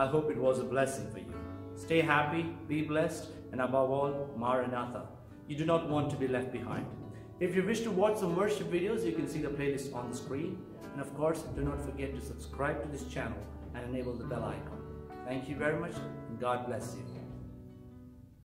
I hope it was a blessing for you. Stay happy, be blessed, and above all, Maranatha. You do not want to be left behind. If you wish to watch some worship videos, you can see the playlist on the screen. And of course, do not forget to subscribe to this channel and enable the bell icon. Thank you very much, and God bless you.